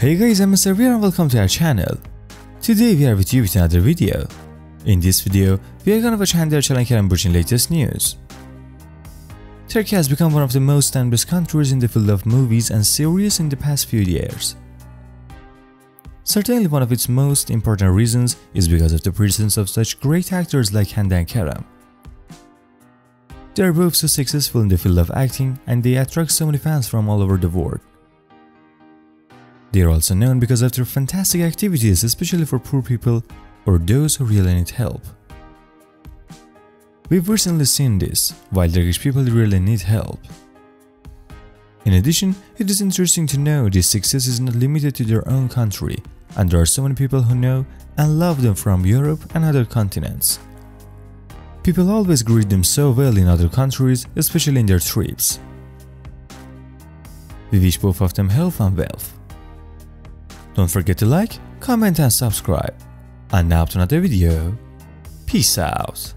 Hey guys, I'm Mr. VR and welcome to our channel. Today we are with you with another video. In this video, we are gonna watch Hande Erçel and Kerem latest news. Turkey has become one of the most best countries in the field of movies and series in the past few years. Certainly one of its most important reasons is because of the presence of such great actors like Hande and Kerem. They are both so successful in the field of acting and they attract so many fans from all over the world. They are also known because of their fantastic activities, especially for poor people or those who really need help. We've recently seen this, while the rich people really need help. In addition, it is interesting to know this success is not limited to their own country, and there are so many people who know and love them from Europe and other continents. People always greet them so well in other countries, especially in their trips. We wish both of them health and wealth. Don't forget to like, comment and subscribe. And now to another video. Peace out.